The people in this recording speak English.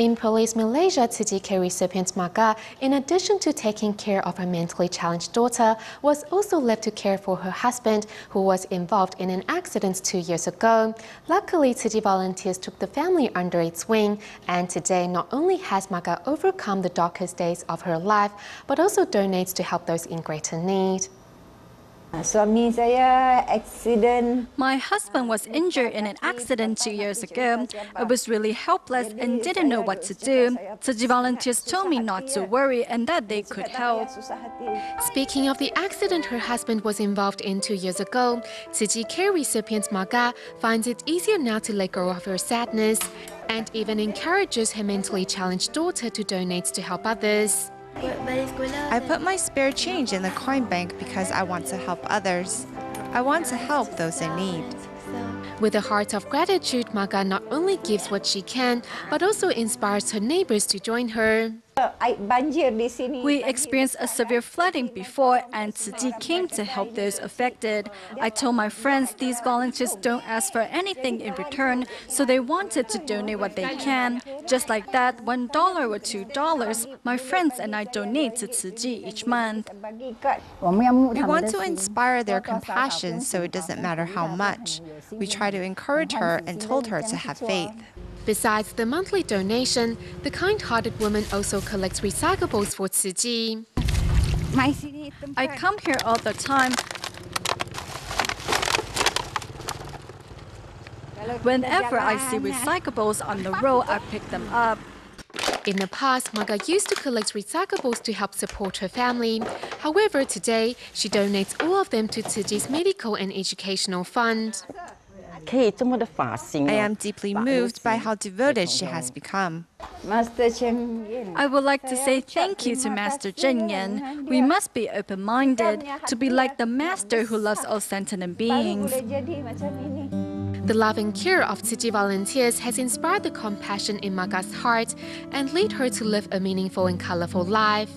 In Perlis Malaysia, Tzu Chi care recipient Magah, in addition to taking care of her mentally challenged daughter, was also left to care for her husband, who was involved in an accident two years ago. Luckily, Tzu Chi volunteers took the family under its wing, and today not only has Magah overcome the darkest days of her life, but also donates to help those in greater need. Suami saya accident. My husband was injured in an accident two years ago. I was really helpless and didn't know what to do. Tzu Chi volunteers told me not to worry and that they could help. Speaking of the accident her husband was involved in two years ago, Tzu Chi care recipient Magah finds it easier now to let go of her sadness and even encourages her mentally challenged daughter to donate to help others. I put my spare change in the coin bank because I want to help others. I want to help those in need. With a heart of gratitude, Magah not only gives what she can, but also inspires her neighbors to join her. We experienced a severe flooding before, and Tzu came to help those affected. I told my friends these volunteers don't ask for anything in return, so they wanted to donate what they can. Just like that, one dollar or two dollars, my friends and I donate to Tzu each month. We want to inspire their compassion so it doesn't matter how much. We try to encourage her and told her to have faith. Besides the monthly donation, the kind-hearted woman also collects recyclables for Tzu Chi. I come here all the time. Whenever I see recyclables on the road, I pick them up. In the past, Magah used to collect recyclables to help support her family. However, today, she donates all of them to Tzu Chi's medical and educational fund. I am deeply moved by how devoted she has become. I would like to say thank you to Master Cheng Yen. We must be open minded to be like the Master who loves all sentient beings. The love and care of Chi volunteers has inspired the compassion in Magah's heart and led her to live a meaningful and colorful life.